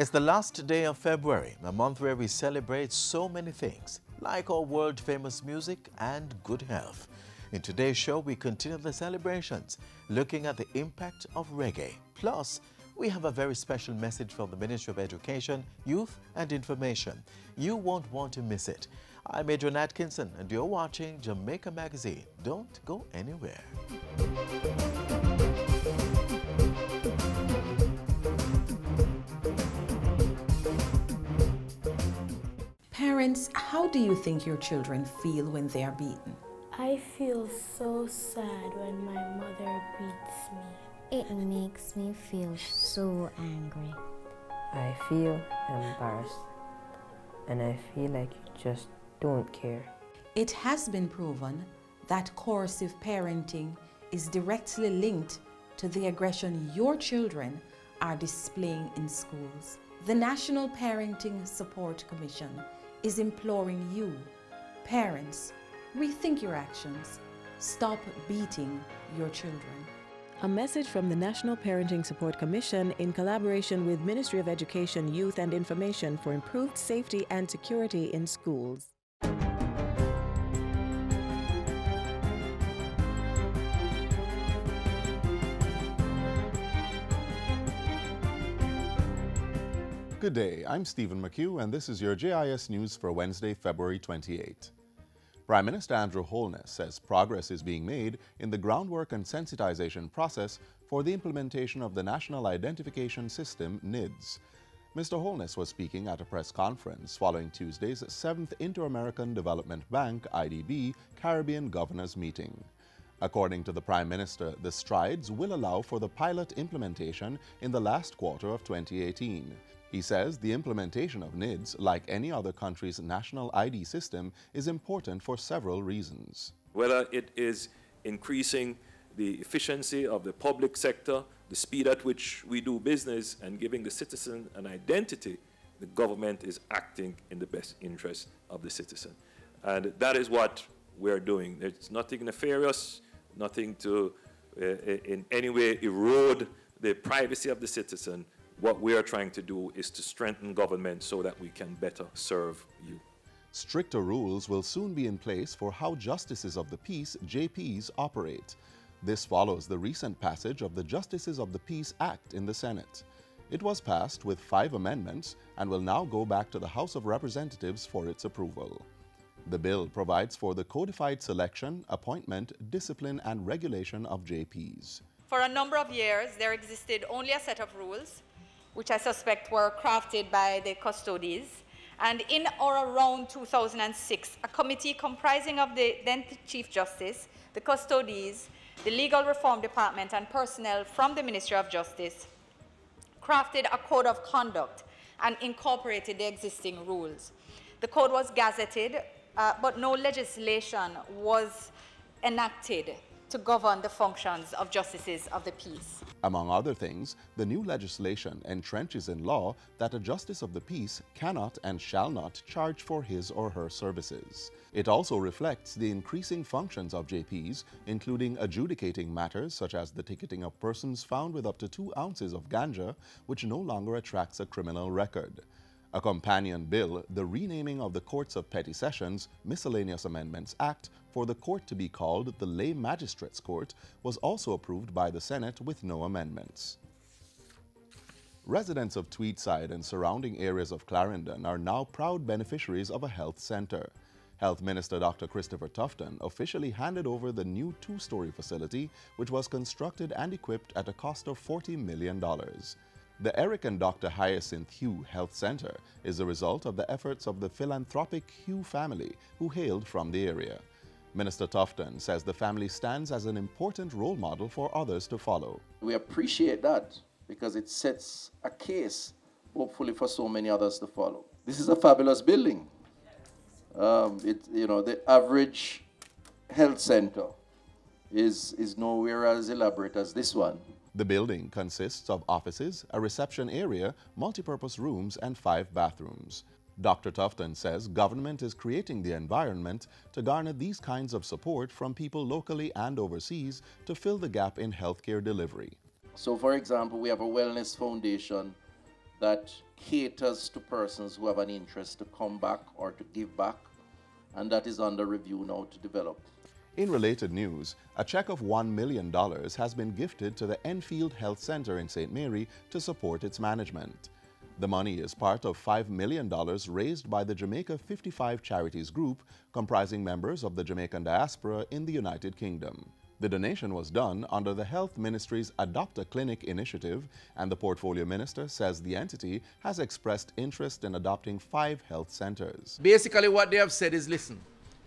It's the last day of February, a month where we celebrate so many things, like our world famous music and good health. In today's show, we continue the celebrations, looking at the impact of reggae. Plus, we have a very special message from the Ministry of Education, Youth and Information. You won't want to miss it. I'm Adrian Atkinson, and you're watching Jamaica Magazine. Don't go anywhere. Parents, how do you think your children feel when they are beaten? I feel so sad when my mother beats me. It makes me feel so angry. I feel embarrassed and I feel like you just don't care. It has been proven that coercive parenting is directly linked to the aggression your children are displaying in schools. The National Parenting Support Commission is imploring you, parents, rethink your actions. Stop beating your children. A message from the National Parenting Support Commission in collaboration with Ministry of Education, Youth and Information for improved safety and security in schools. Good day, I'm Stephen McHugh, and this is your JIS News for Wednesday, February 28. Prime Minister Andrew Holness says progress is being made in the groundwork and sensitization process for the implementation of the National Identification System, NIDS. Mr. Holness was speaking at a press conference following Tuesday's 7th Inter-American Development Bank, IDB, Caribbean Governors Meeting. According to the Prime Minister, the strides will allow for the pilot implementation in the last quarter of 2018. He says the implementation of NIDS, like any other country's national ID system, is important for several reasons. Whether it is increasing the efficiency of the public sector, the speed at which we do business, and giving the citizen an identity, the government is acting in the best interest of the citizen. And that is what we're doing. There's nothing nefarious, nothing to uh, in any way erode the privacy of the citizen, what we are trying to do is to strengthen government so that we can better serve you. Stricter rules will soon be in place for how justices of the peace, JPs, operate. This follows the recent passage of the Justices of the Peace Act in the Senate. It was passed with five amendments and will now go back to the House of Representatives for its approval. The bill provides for the codified selection, appointment, discipline, and regulation of JPs. For a number of years, there existed only a set of rules which I suspect were crafted by the custodies. And in or around 2006, a committee comprising of the then Chief Justice, the custodies, the Legal Reform Department, and personnel from the Ministry of Justice crafted a code of conduct and incorporated the existing rules. The code was gazetted, uh, but no legislation was enacted to govern the functions of justices of the peace. Among other things, the new legislation entrenches in law that a justice of the peace cannot and shall not charge for his or her services. It also reflects the increasing functions of JPs, including adjudicating matters such as the ticketing of persons found with up to two ounces of ganja, which no longer attracts a criminal record. A companion bill, the renaming of the Courts of Petty Sessions Miscellaneous Amendments Act for the court to be called the Lay Magistrates Court, was also approved by the Senate with no amendments. Residents of Tweedside and surrounding areas of Clarendon are now proud beneficiaries of a health center. Health Minister Dr. Christopher Tufton officially handed over the new two-story facility, which was constructed and equipped at a cost of $40 million. The Eric and Dr. Hyacinth Hugh Health Center is a result of the efforts of the philanthropic Hugh family who hailed from the area. Minister Tufton says the family stands as an important role model for others to follow. We appreciate that because it sets a case, hopefully, for so many others to follow. This is a fabulous building. Um, it, you know, the average health center is, is nowhere as elaborate as this one. The building consists of offices, a reception area, multipurpose rooms, and five bathrooms. Dr. Tufton says government is creating the environment to garner these kinds of support from people locally and overseas to fill the gap in healthcare delivery. So, for example, we have a wellness foundation that caters to persons who have an interest to come back or to give back, and that is under review now to develop. In related news, a check of $1 million has been gifted to the Enfield Health Center in St. Mary to support its management. The money is part of $5 million raised by the Jamaica 55 Charities Group, comprising members of the Jamaican diaspora in the United Kingdom. The donation was done under the Health Ministry's Adopt a Clinic initiative, and the portfolio minister says the entity has expressed interest in adopting five health centers. Basically, what they have said is listen,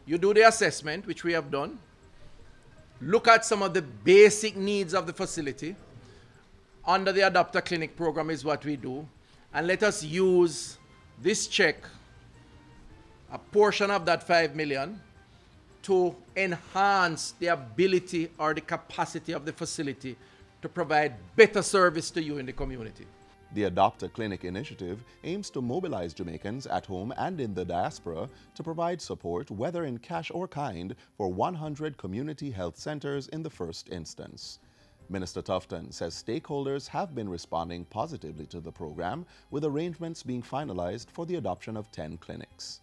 you do the assessment, which we have done, look at some of the basic needs of the facility. Under the Adopt a Clinic program, is what we do, and let us use this check, a portion of that 5 million, to enhance the ability or the capacity of the facility to provide better service to you in the community. The Adopt a Clinic initiative aims to mobilize Jamaicans at home and in the diaspora to provide support, whether in cash or kind, for 100 community health centers in the first instance. Minister Tufton says stakeholders have been responding positively to the program, with arrangements being finalized for the adoption of 10 clinics.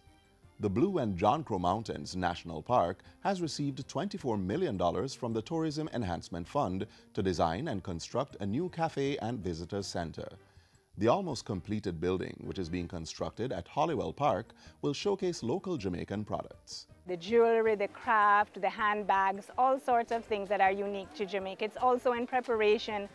The Blue and John Crow Mountains National Park has received $24 million from the Tourism Enhancement Fund to design and construct a new cafe and visitor center. The almost completed building, which is being constructed at Holywell Park, will showcase local Jamaican products. The jewelry, the craft, the handbags, all sorts of things that are unique to Jamaica. It's also in preparation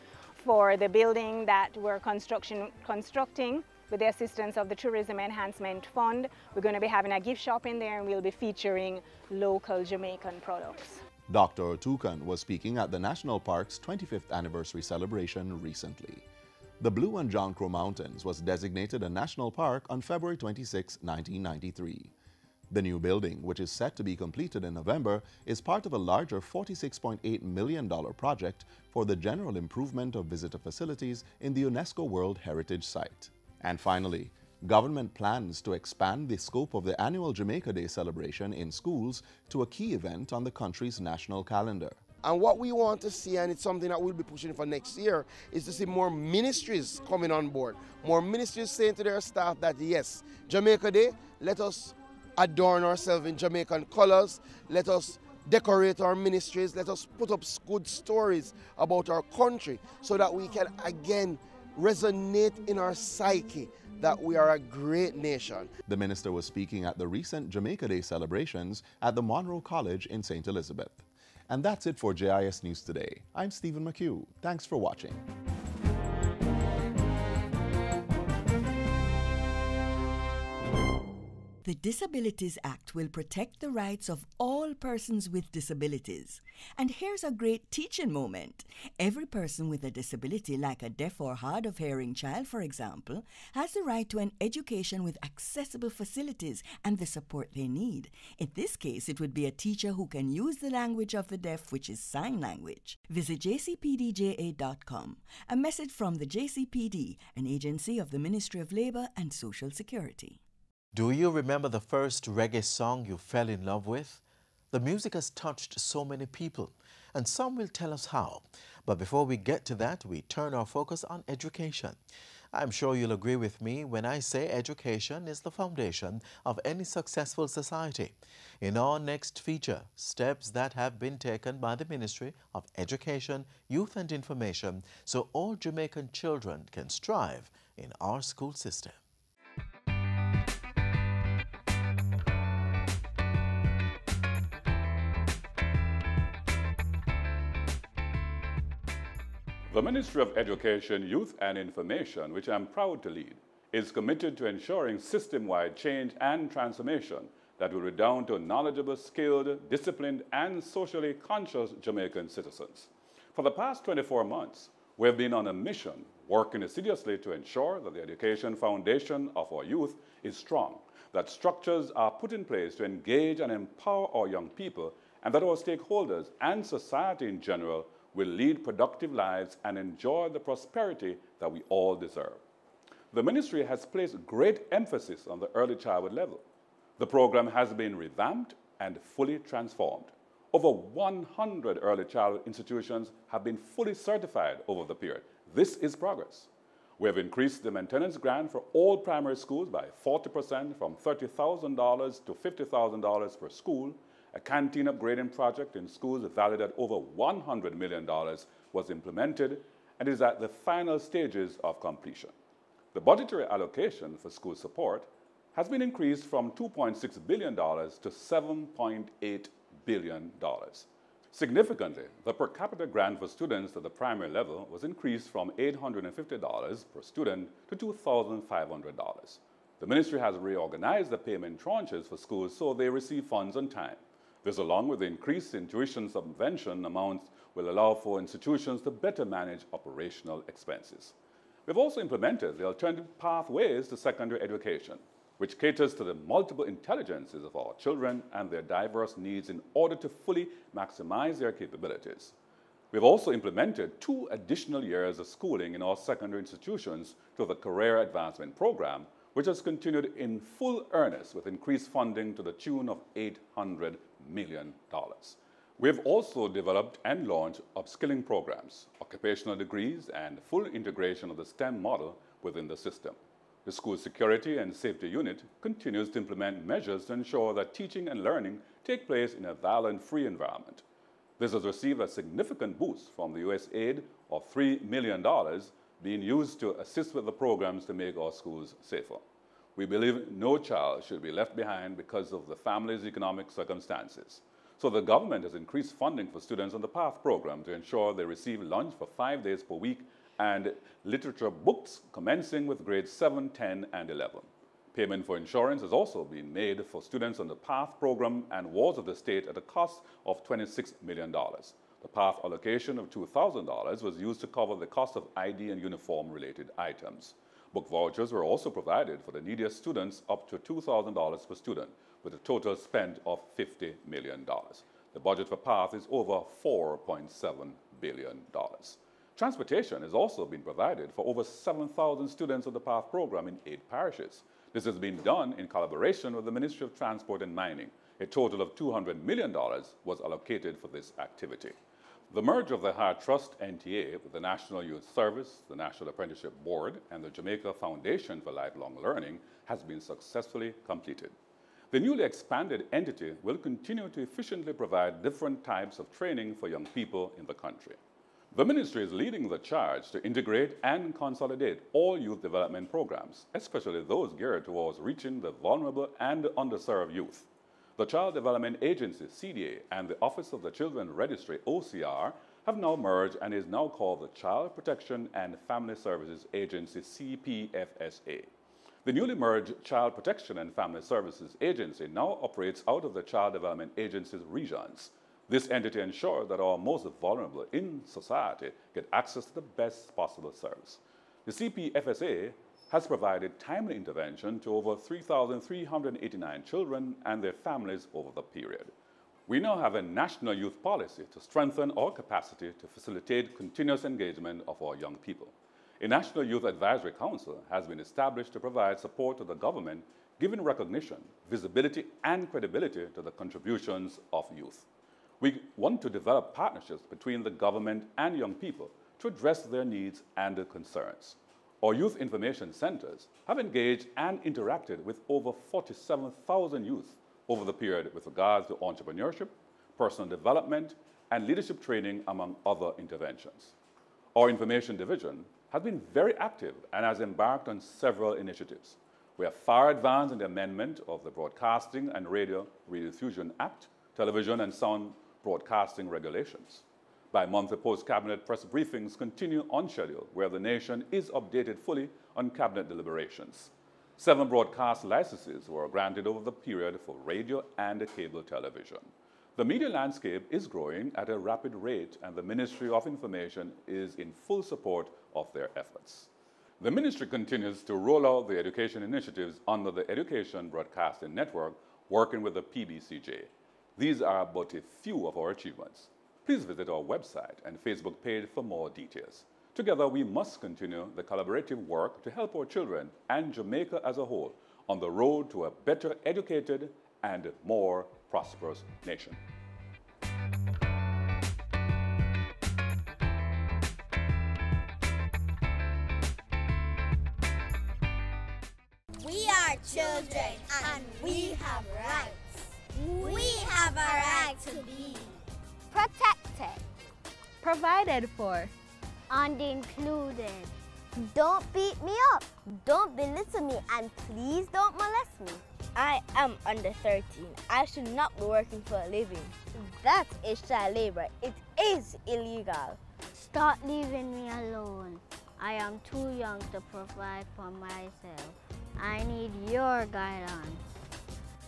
for the building that we're construction, constructing with the assistance of the Tourism Enhancement Fund. We're going to be having a gift shop in there and we'll be featuring local Jamaican products. Dr. Tukan was speaking at the National Park's 25th anniversary celebration recently. The Blue and John Crow Mountains was designated a national park on February 26, 1993. The new building, which is set to be completed in November, is part of a larger $46.8 million project for the general improvement of visitor facilities in the UNESCO World Heritage Site. And finally, government plans to expand the scope of the annual Jamaica Day celebration in schools to a key event on the country's national calendar. And what we want to see, and it's something that we'll be pushing for next year, is to see more ministries coming on board. More ministries saying to their staff that yes, Jamaica Day, let us adorn ourselves in Jamaican colors, let us decorate our ministries, let us put up good stories about our country so that we can again resonate in our psyche that we are a great nation. The minister was speaking at the recent Jamaica Day celebrations at the Munro College in St. Elizabeth. And that's it for JIS News Today. I'm Stephen McHugh. Thanks for watching. The Disabilities Act will protect the rights of all persons with disabilities. And here's a great teaching moment. Every person with a disability, like a deaf or hard of hearing child, for example, has the right to an education with accessible facilities and the support they need. In this case, it would be a teacher who can use the language of the deaf, which is sign language. Visit jcpdja.com. A message from the JCPD, an agency of the Ministry of Labor and Social Security. Do you remember the first reggae song you fell in love with? The music has touched so many people, and some will tell us how. But before we get to that, we turn our focus on education. I'm sure you'll agree with me when I say education is the foundation of any successful society. In our next feature, steps that have been taken by the Ministry of Education, Youth and Information so all Jamaican children can strive in our school system. The Ministry of Education, Youth and Information, which I'm proud to lead, is committed to ensuring system-wide change and transformation that will redound to knowledgeable, skilled, disciplined, and socially conscious Jamaican citizens. For the past 24 months, we have been on a mission working assiduously to ensure that the education foundation of our youth is strong, that structures are put in place to engage and empower our young people, and that our stakeholders and society in general will lead productive lives and enjoy the prosperity that we all deserve. The ministry has placed great emphasis on the early childhood level. The program has been revamped and fully transformed. Over 100 early childhood institutions have been fully certified over the period. This is progress. We have increased the maintenance grant for all primary schools by 40% from $30,000 to $50,000 per school. A canteen upgrading project in schools valued at over $100 million was implemented and is at the final stages of completion. The budgetary allocation for school support has been increased from $2.6 billion to $7.8 billion. Significantly, the per capita grant for students at the primary level was increased from $850 per student to $2,500. The ministry has reorganized the payment tranches for schools so they receive funds on time. This, along with the increase in tuition subvention amounts, will allow for institutions to better manage operational expenses. We've also implemented the alternative pathways to secondary education, which caters to the multiple intelligences of our children and their diverse needs in order to fully maximize their capabilities. We've also implemented two additional years of schooling in our secondary institutions through the Career Advancement Program, which has continued in full earnest with increased funding to the tune of $800 million. We have also developed and launched upskilling programs, occupational degrees, and full integration of the STEM model within the system. The School Security and Safety Unit continues to implement measures to ensure that teaching and learning take place in a violent-free environment. This has received a significant boost from the U.S. aid of $3 million being used to assist with the programs to make our schools safer. We believe no child should be left behind because of the family's economic circumstances. So the government has increased funding for students on the PATH program to ensure they receive lunch for five days per week and literature books commencing with grades 7, 10, and 11. Payment for insurance has also been made for students on the PATH program and wards of the state at a cost of $26 million. The PATH allocation of $2,000 was used to cover the cost of ID and uniform related items. Book vouchers were also provided for the neediest students up to $2,000 per student, with a total spend of $50 million. The budget for PATH is over $4.7 billion. Transportation has also been provided for over 7,000 students of the PATH program in eight parishes. This has been done in collaboration with the Ministry of Transport and Mining. A total of $200 million was allocated for this activity. The merge of the Higher HEART Trust NTA with the National Youth Service, the National Apprenticeship Board, and the Jamaica Foundation for Lifelong Learning has been successfully completed. The newly expanded entity will continue to efficiently provide different types of training for young people in the country. The ministry is leading the charge to integrate and consolidate all youth development programs, especially those geared towards reaching the vulnerable and underserved youth. The Child Development Agency, CDA, and the Office of the Children Registry, OCR, have now merged and is now called the Child Protection and Family Services Agency, CPFSA. The newly merged Child Protection and Family Services Agency now operates out of the Child Development Agency's regions. This entity ensures that our most vulnerable in society get access to the best possible service. The CPFSA has provided timely intervention to over 3,389 children and their families over the period. We now have a national youth policy to strengthen our capacity to facilitate continuous engagement of our young people. A National Youth Advisory Council has been established to provide support to the government, giving recognition, visibility, and credibility to the contributions of youth. We want to develop partnerships between the government and young people to address their needs and concerns. Our youth information centers have engaged and interacted with over 47,000 youth over the period with regards to entrepreneurship, personal development, and leadership training, among other interventions. Our information division has been very active and has embarked on several initiatives. We are far advanced in the amendment of the Broadcasting and Radio Rediffusion Act, Television and Sound Broadcasting Regulations. Bi-monthly post-cabinet press briefings continue on schedule, where the nation is updated fully on cabinet deliberations. Seven broadcast licenses were granted over the period for radio and cable television. The media landscape is growing at a rapid rate, and the Ministry of Information is in full support of their efforts. The ministry continues to roll out the education initiatives under the Education Broadcasting Network, working with the PBCJ. These are but a few of our achievements. Please visit our website and Facebook page for more details. Together, we must continue the collaborative work to help our children and Jamaica as a whole on the road to a better educated and more prosperous nation. We are children and we have rights. We have a right to be protected, provided for, and included. Don't beat me up, don't belittle me, and please don't molest me. I am under 13. I should not be working for a living. That is child labor. It is illegal. Stop leaving me alone. I am too young to provide for myself. I need your guidance.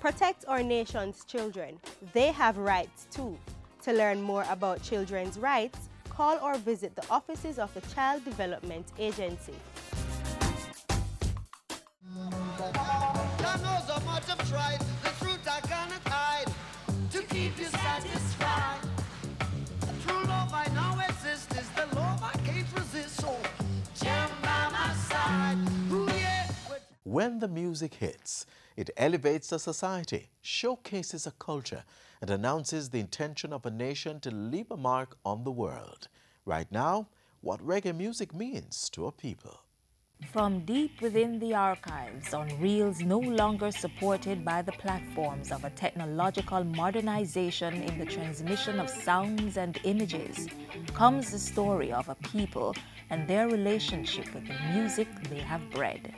Protect our nation's children. They have rights too. To learn more about children's rights, call or visit the offices of the Child Development Agency. to keep you satisfied. True love I know exists is the love I can't resist. So jam by my side. Ooh, yeah. When the music hits, it elevates a society, showcases a culture, and announces the intention of a nation to leave a mark on the world. Right now, what reggae music means to a people. From deep within the archives on reels no longer supported by the platforms of a technological modernization in the transmission of sounds and images comes the story of a people and their relationship with the music they have bred.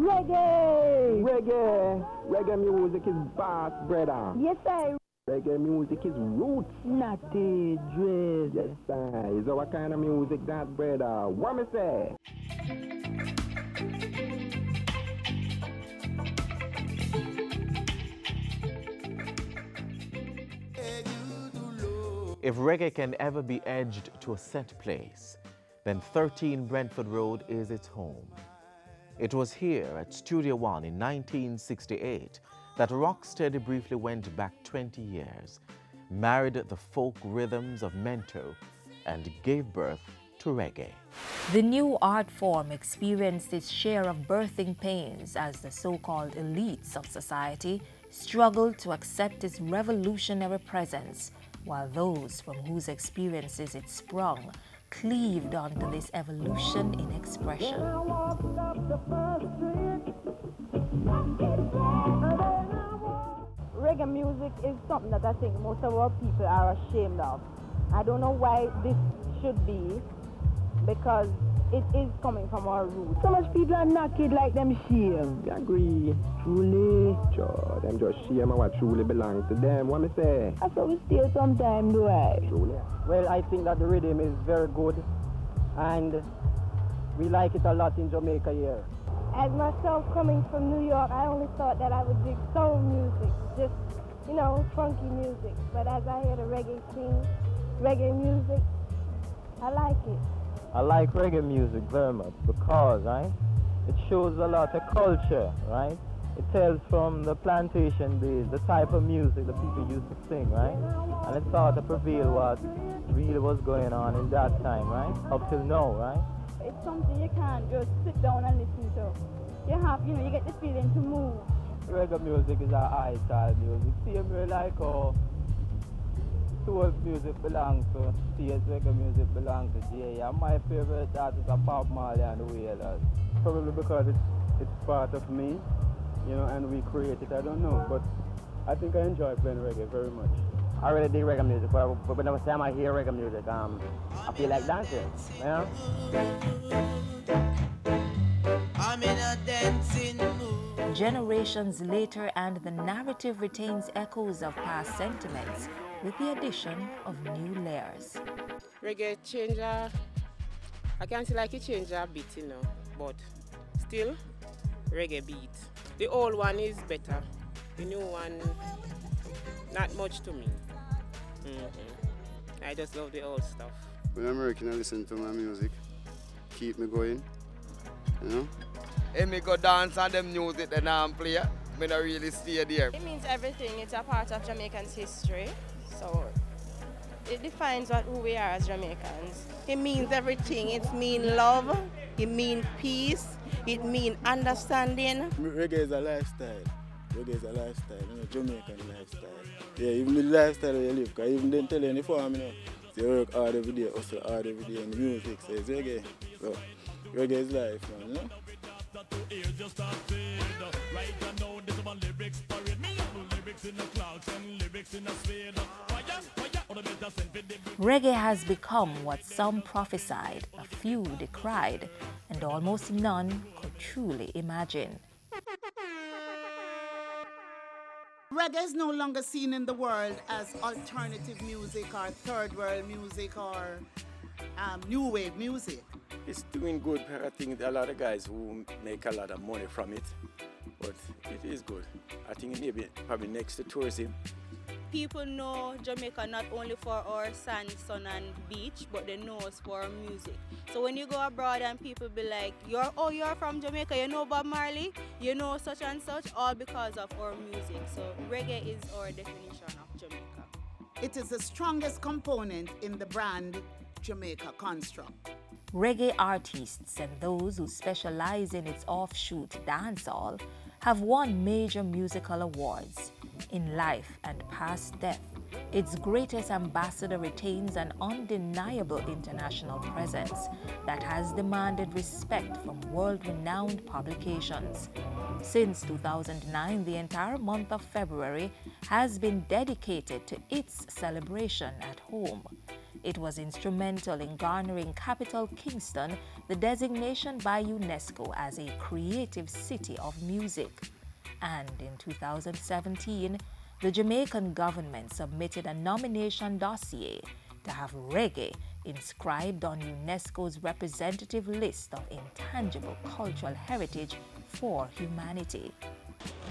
Reggae! Reggae! Reggae music is bass, brother. Yes, sir. Reggae music is roots. Not the dread. Yes, sir. Is our kind of music that, brother? What me say? If reggae can ever be edged to a set place, then 13 Brentford Road is its home. It was here at Studio One in 1968 that Rocksteady briefly went back 20 years, married the folk rhythms of Mento, and gave birth to reggae. The new art form experienced its share of birthing pains as the so-called elites of society struggled to accept its revolutionary presence, while those from whose experiences it sprung cleaved onto this evolution in expression. Reggae music is something that I think most of our people are ashamed of. I don't know why this should be, because it is coming from our roots. So much people are naked like them shame. I agree. Truly. Sure, them just shame what truly belongs to them. What me say? That's how we still sometimes do I. Truly. Well, I think that the rhythm is very good and we like it a lot in Jamaica here. As myself coming from New York, I only thought that I would dig soul music, just, you know, funky music. But as I hear the reggae scene, reggae music, I like it. I like reggae music very much because, right, it shows a lot of culture, right? It tells from the plantation days, the type of music the people used to sing, right? And it started to reveal what really was going on in that time, right? Up till now, right? It's something you can't just sit down and listen to. You have, you know, you get the feeling to move. Reggae music is our high style music. Same way like how soul music belongs to CS reggae music belongs to Jay. And my favorite artist are Bob Marley and the Wailers. Probably because it's, it's part of me, you know, and we create it, I don't know. But I think I enjoy playing reggae very much. I really dig reggae music, but, but whenever time I hear reggae music, um, I feel like dancing, you know? I'm in a dancing mood. Generations later, and the narrative retains echoes of past sentiments with the addition of new layers. Reggae changer, I can say like it changed a bit, you know, but still reggae beat. The old one is better. The new one, not much to me. Mm -hmm. I just love the old stuff. When I'm working, I listen to my music, keep me going, you know. If me go dance on them music, then I'm play. Me not really stay there. It means everything. It's a part of Jamaican's history, so it defines what who we are as Jamaicans. It means everything. It means love. It means peace. It means understanding. Reggae is a lifestyle. Reggae is a lifestyle, you know, Jamaican lifestyle. Yeah, even the lifestyle you live, because even they tell you in farm, you know, they work hard every day, hustle hard every day the music, so reggae. So reggae is life, man. You know? Reggae has become what some prophesied, a few decried, and almost none could truly imagine. Reggae is no longer seen in the world as alternative music or third world music or um, new wave music. It's doing good. but I think there are a lot of guys who make a lot of money from it, but it is good. I think maybe probably next to tourism. People know Jamaica not only for our sand, sun, and beach, but they know us for our music. So when you go abroad and people be like, "You're oh, you're from Jamaica, you know Bob Marley, you know such and such," all because of our music. So reggae is our definition of Jamaica. It is the strongest component in the brand Jamaica construct. Reggae artists and those who specialize in its offshoot dancehall have won major musical awards. In life and past death, its greatest ambassador retains an undeniable international presence that has demanded respect from world renowned publications. Since 2009, the entire month of February has been dedicated to its celebration at home. It was instrumental in garnering capital Kingston the designation by UNESCO as a creative city of music. And in 2017, the Jamaican government submitted a nomination dossier to have reggae inscribed on UNESCO's representative list of intangible cultural heritage for humanity.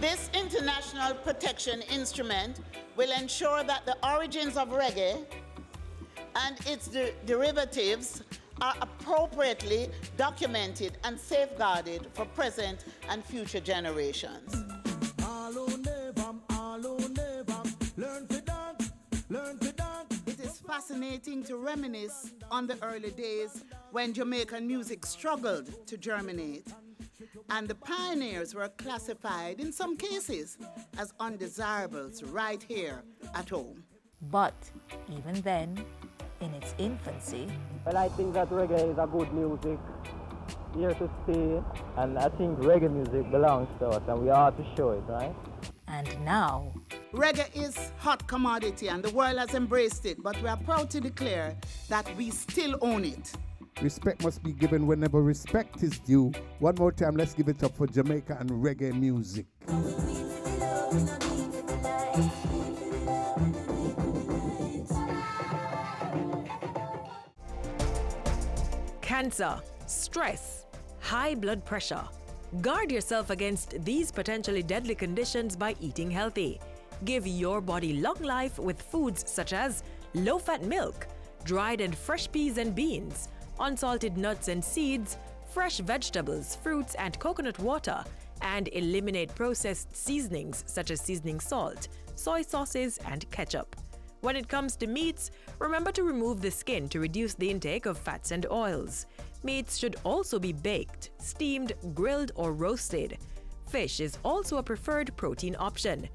This international protection instrument will ensure that the origins of reggae and its de derivatives are appropriately documented and safeguarded for present and future generations. It is fascinating to reminisce on the early days when Jamaican music struggled to germinate and the pioneers were classified in some cases as undesirables right here at home. But even then, in its infancy, Well, I think that reggae is a good music here to stay, and I think reggae music belongs to us, and we ought to show it, right? and now, Reggae is hot commodity and the world has embraced it, but we are proud to declare that we still own it. Respect must be given whenever respect is due. One more time, let's give it up for Jamaica and reggae music. Cancer, stress, high blood pressure. Guard yourself against these potentially deadly conditions by eating healthy. Give your body long life with foods such as low fat milk, dried and fresh peas and beans, unsalted nuts and seeds, fresh vegetables, fruits, and coconut water, and eliminate processed seasonings such as seasoning salt, soy sauces, and ketchup. When it comes to meats, remember to remove the skin to reduce the intake of fats and oils. Meats should also be baked, steamed, grilled, or roasted. Fish is also a preferred protein option.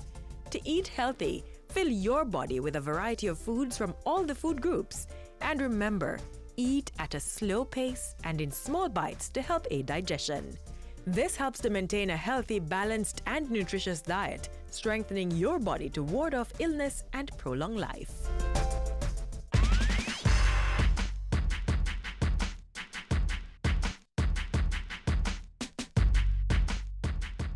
To eat healthy, fill your body with a variety of foods from all the food groups. And remember, eat at a slow pace and in small bites to help aid digestion. This helps to maintain a healthy, balanced, and nutritious diet, strengthening your body to ward off illness and prolong life.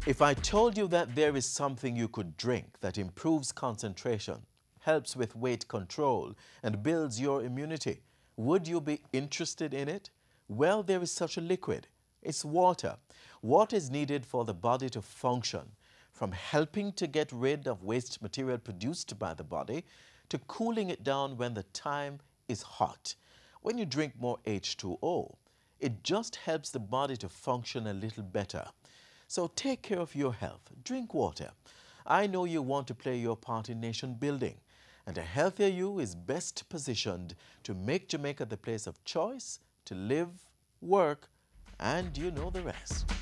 If I told you that there is something you could drink that improves concentration, helps with weight control, and builds your immunity, would you be interested in it? Well, there is such a liquid. It's water. Water is needed for the body to function, from helping to get rid of waste material produced by the body to cooling it down when the time is hot. When you drink more H2O, it just helps the body to function a little better. So take care of your health. Drink water. I know you want to play your part in nation building, and a healthier you is best positioned to make Jamaica the place of choice to live, work, and you know the rest.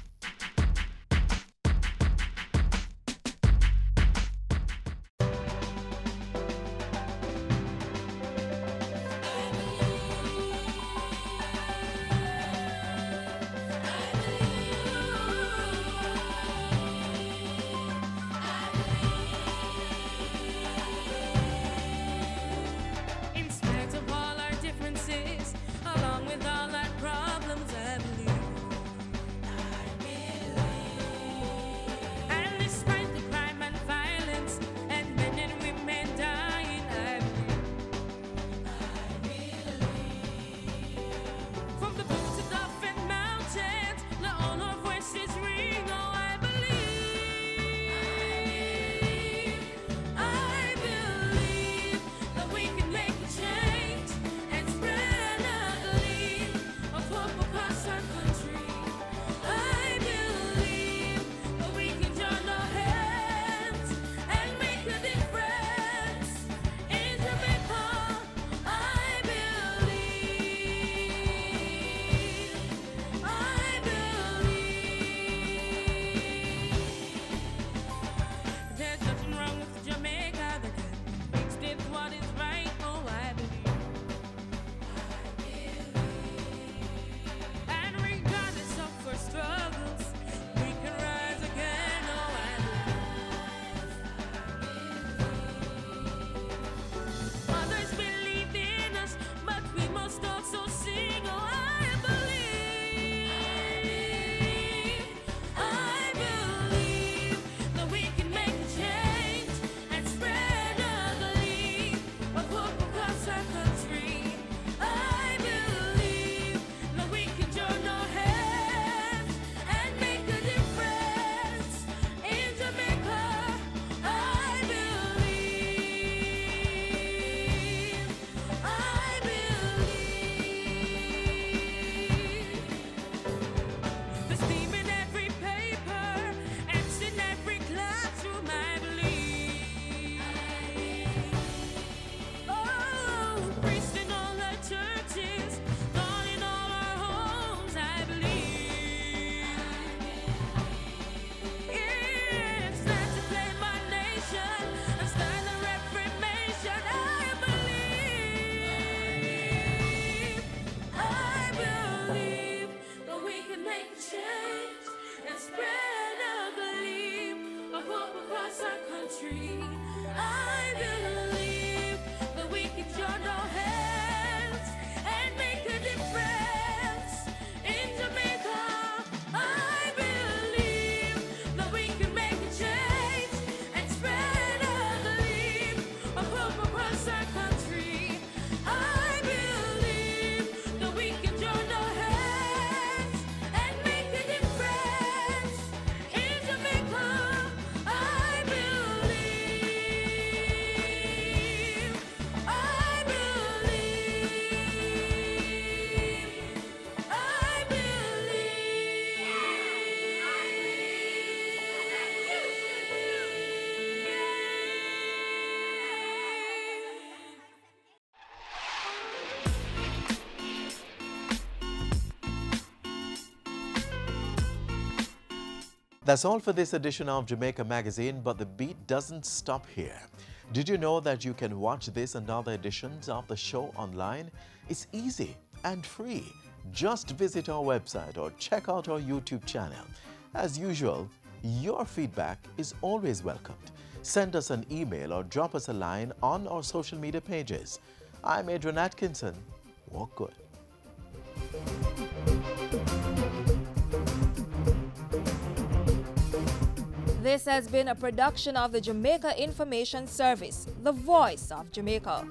That's all for this edition of Jamaica Magazine, but the beat doesn't stop here. Did you know that you can watch this and other editions of the show online? It's easy and free. Just visit our website or check out our YouTube channel. As usual, your feedback is always welcomed. Send us an email or drop us a line on our social media pages. I'm Adrian Atkinson. Walk good. This has been a production of the Jamaica Information Service, the voice of Jamaica.